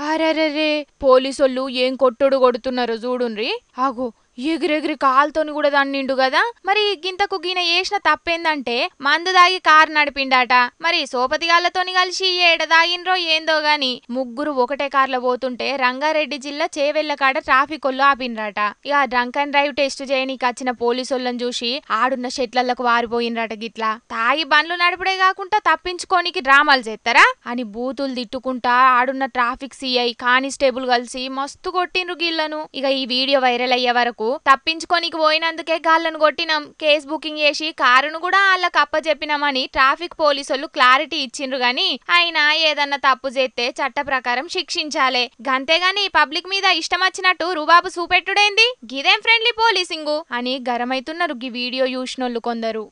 అరెరెరే పోలీసోళ్ళు ఏం కొట్టుడు కొడుతున్నారు చూడుండ్రి ఆగు. ఎగిరెగిరి కాలుతోని కూడా దాన్నిండు కదా. మరి గింతకు గిన చేసిన తప్పేందంటే మందు దాగి కారు నడిపిండాట. మరి సోపతిగాళ్ళతోని కలిసి ఏడదాగినరో ఏందో గాని ముగ్గురు ఒకటే కార్లో పోతుంటే రంగారెడ్డి జిల్లా చేవెళ్ళ కాడ ట్రాఫిక్ ఒళ్ళు ఆపిండ్రట. ఇక డ్రంక్ అండ్ డ్రైవ్ టెస్ట్ చేయనీకి వచ్చిన పోలీసోళ్ళని చూసి ఆడున్న షెట్లకు వారిపోయినరాట గిట్లా. తాగి బండ్లు నడిపడే కాకుండా తప్పించుకోనికి డ్రామాలు చేస్తారా అని బూతులు తిట్టుకుంటా ఆడున్న ట్రాఫిక్ సిఐ కానిస్టేబుల్ కలిసి మస్తు కొట్టిండ్రు గిళ్ళను ఇక ఈ వీడియో వైరల్ అయ్యే వరకు తప్పించుకోనికి పోయినందుకే గాళ్ళను కొట్టినాం. కేసు బుకింగ్ చేసి కారును కూడా వాళ్ళకి అప్పచెప్పినామని ట్రాఫిక్ పోలీసులు క్లారిటీ ఇచ్చిండ్రు గాని అయినా ఏదన్నా తప్పు చేస్తే చట్ట ప్రకారం శిక్షించాలే. గంతేగాని పబ్లిక్ మీద ఇష్టం వచ్చినట్టు రుబాబు చూపెట్టుడేంది? గిదేం ఫ్రెండ్లీ పోలీసింగు? అని గరమైతున్నారు గీ వీడియో చూసినోళ్ళు కొందరు.